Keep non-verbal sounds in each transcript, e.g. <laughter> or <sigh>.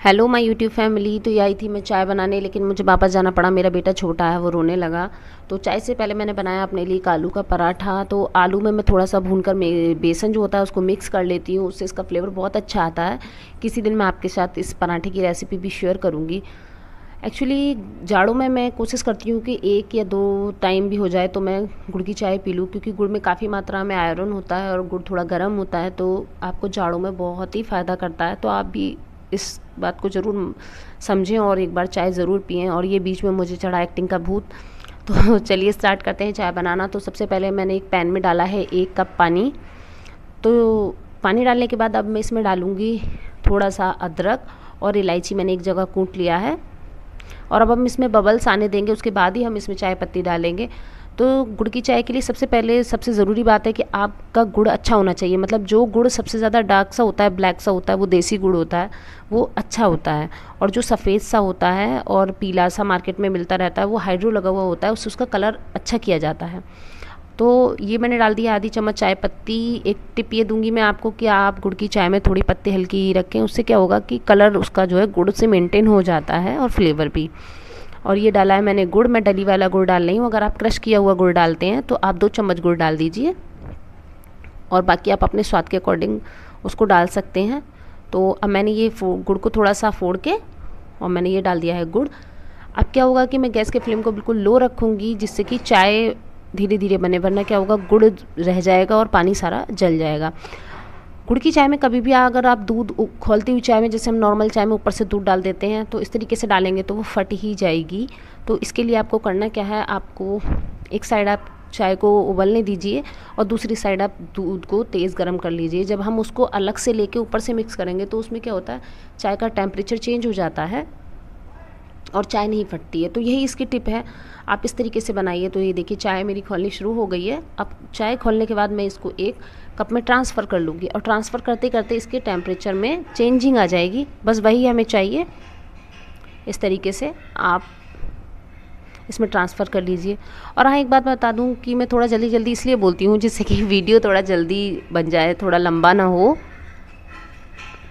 Hello my YouTube family तो आई थी मैं चाय बनाने, लेकिन मुझे वापस जाना पड़ा। मेरा बेटा छोटा है, वो रोने लगा। तो चाय से पहले मैंने बनाया अपने लिए एक आलू का पराठा। तो आलू में मैं थोड़ा सा भून कर बेसन जो होता है, उसको मिक्स कर लेती हूँ। उससे इसका फ्लेवर बहुत अच्छा आता है। किसी दिन मैं आपके साथ इस पराठे की रेसिपी भी शेयर करूँगी। एक्चुअली जाड़ों में मैं कोशिश करती हूँ कि एक या दो टाइम भी हो जाए तो मैं गुड़ की चाय पी लूँ, क्योंकि गुड़ में काफ़ी मात्रा में आयरन होता है और गुड़ थोड़ा गर्म होता है तो आपको जाड़ों में बहुत ही फ़ायदा करता है। तो आप भी इस बात को ज़रूर समझें और एक बार चाय ज़रूर पिएँ और ये बीच में मुझे चढ़ा एक्टिंग का भूत। <laughs> तो चलिए स्टार्ट करते हैं चाय बनाना। तो सबसे पहले मैंने एक पैन में डाला है एक कप पानी। तो पानी डालने के बाद अब मैं इसमें डालूँगी थोड़ा सा अदरक और इलायची मैंने एक जगह कूट लिया है। और अब हम इसमें बबल्स आने देंगे, उसके बाद ही हम इसमें चाय पत्ती डालेंगे। तो गुड़ की चाय के लिए सबसे पहले, सबसे ज़रूरी बात है कि आपका गुड़ अच्छा होना चाहिए। मतलब जो गुड़ सबसे ज़्यादा डार्क सा होता है ब्लैक सा होता है, वो देसी गुड़ होता है, वो अच्छा होता है। और जो सफ़ेद सा होता है और पीला सा मार्केट में मिलता रहता है, वो हाइड्रो लगा हुआ होता है, उससे उसका कलर अच्छा किया जाता है। तो ये मैंने डाल दिया आधी चम्मच चाय पत्ती, एक टिप ये दूँगी मैं आपको कि आप गुड़ की चाय में थोड़ी पत्ती हल्की रखें, उससे क्या होगा कि कलर उसका जो है गुड़ से मेंटेन हो जाता है और फ्लेवर भी। और ये डाला है मैंने गुड़, मैं डली वाला गुड़ डाल रही हूँ, अगर आप क्रश किया हुआ गुड़ डालते हैं तो आप दो चम्मच गुड़ डाल दीजिए। और बाकी आप अपने स्वाद के अकॉर्डिंग उसको डाल सकते हैं। तो अब मैंने ये गुड़ को थोड़ा सा फोड़ के और मैंने ये डाल दिया है गुड़। अब क्या होगा कि मैं गैस के फ्लेम को बिल्कुल लो रखूँगी, जिससे कि चाय धीरे धीरे बने, वरना क्या होगा, गुड़ रह जाएगा और पानी सारा जल जाएगा। गुड़ की चाय में कभी भी अगर आप दूध खोलती हुई चाय में, जैसे हम नॉर्मल चाय में ऊपर से दूध डाल देते हैं तो इस तरीके से डालेंगे तो वो फट ही जाएगी। तो इसके लिए आपको करना क्या है, आपको एक साइड आप चाय को उबलने दीजिए और दूसरी साइड आप दूध को तेज़ गर्म कर लीजिए। जब हम उसको अलग से लेके ऊपर से मिक्स करेंगे तो उसमें क्या होता है, चाय का टेम्परेचर चेंज हो जाता है। और चाय नहीं फटती है। तो यही इसकी टिप है। आप इस तरीके से बनाइए। तो ये देखिए, चाय मेरी खोलनी शुरू हो गई है। अब चाय खोलने के बाद मैं इसको एक कप में ट्रांसफ़र कर लूँगी। और ट्रांसफ़र करते करते इसके टेम्परेचर में चेंजिंग आ जाएगी। बस वही हमें चाहिए। इस तरीके से आप इसमें ट्रांसफ़र कर लीजिए। और हाँ एक बात मैं बता दूँ कि मैं थोड़ा जल्दी जल्दी इसलिए बोलती हूँ जिससे कि <laughs> वीडियो थोड़ा जल्दी बन जाए, थोड़ा लंबा ना हो।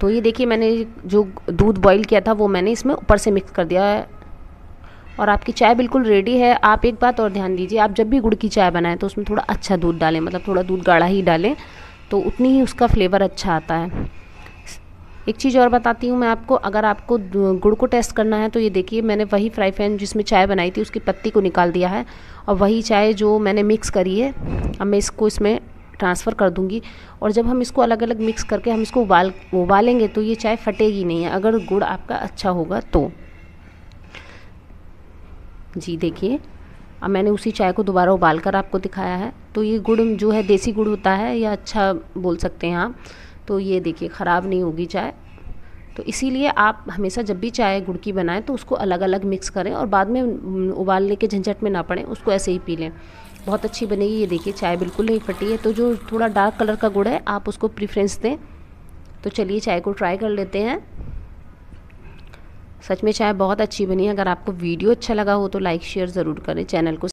तो ये देखिए, मैंने जो दूध बॉईल किया था, वो मैंने इसमें ऊपर से मिक्स कर दिया है। और आपकी चाय बिल्कुल रेडी है। आप एक बात और ध्यान दीजिए, आप जब भी गुड़ की चाय बनाएँ तो उसमें थोड़ा अच्छा दूध डालें मतलब थोड़ा दूध गाढ़ा ही डालें तो उतनी ही उसका फ्लेवर अच्छा आता है। एक चीज़ और बताती हूँ मैं आपको, अगर आपको गुड़ को टेस्ट करना है तो ये देखिए, मैंने वही फ्राई पैन जिसमें चाय बनाई थी, उसकी पत्ती को निकाल दिया है और वही चाय जो मैंने मिक्स करी है, अब मैं इसको इसमें ट्रांसफ़र कर दूँगी। और जब हम इसको अलग अलग मिक्स करके हम इसको उबाल, उबालेंगे तो ये चाय फटेगी नहीं है। अगर गुड़ आपका अच्छा होगा तो। जी देखिए, अब मैंने उसी चाय को दोबारा उबाल कर आपको दिखाया है। तो ये गुड़ जो है देसी गुड़ होता है या अच्छा बोल सकते हैं आप। तो ये देखिए, ख़राब नहीं होगी चाय। तो इसीलिए आप हमेशा जब भी चाय गुड़ की बनाएँ तो उसको अलग अलग मिक्स करें और बाद में उबालने के झंझट में ना पड़े, उसको ऐसे ही पी लें। बहुत अच्छी बनेगी ये देखिए, चाय बिल्कुल नहीं फटी है। तो जो थोड़ा डार्क कलर का गुड़ है, आप उसको प्रीफ्रेंस दें। तो चलिए चाय को ट्राई कर लेते हैं। सच में चाय बहुत अच्छी बनी है। अगर आपको वीडियो अच्छा लगा हो तो लाइक, शेयर ज़रूर करें। चैनल को